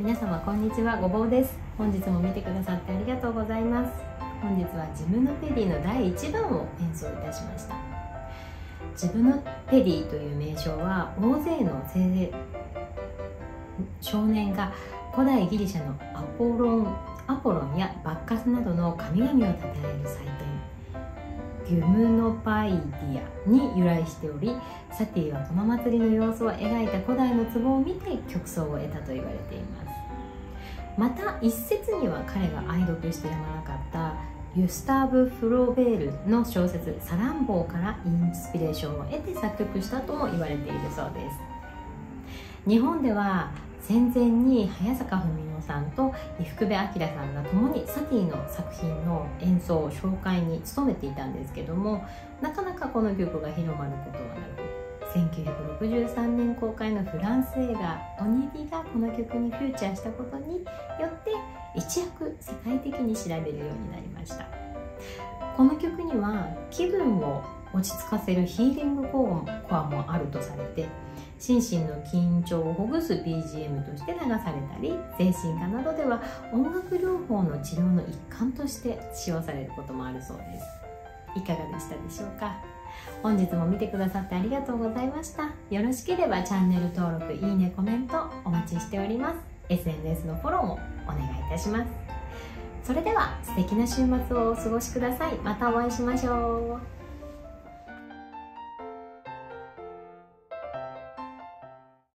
皆様こんにちはごぼうです。本日も見てくださってありがとうございます。本日はジムノペディの第1番を演奏いたしました。ジムノペディという名称は大勢の少年が古代ギリシャのアポロンアポロンやバッカスなどの神々を称える祭典。ギュムノパイディアに由来しておりサティはこの祭りの様子を描いた古代の壺を見て曲想を得たと言われています。また一説には彼が愛読してやまなかったユスターブ・フローベールの小説「サランボー」からインスピレーションを得て作曲したとも言われているそうです。日本では戦前に早坂文乃さんと福部明さんが共にサティの作品の演奏を紹介に努めていたんですけどもなかなかこの曲が広まることはなく1963年公開のフランス映画「鬼火」がこの曲にフューチャーしたことによって一躍世界的に知られるようになりました。この曲には気分を落ち着かせるヒーリングコアもあるとされて心身の緊張をほぐす BGM として流されたり精神科などでは音楽療法の治療の一環として使用されることもあるそうです。いかがでしたでしょうか？本日も見てくださってありがとうございました。よろしければチャンネル登録いいねコメントお待ちしております。SNS のフォローもお願いいたします。それでは素敵な週末をお過ごしください。またお会いしましょう。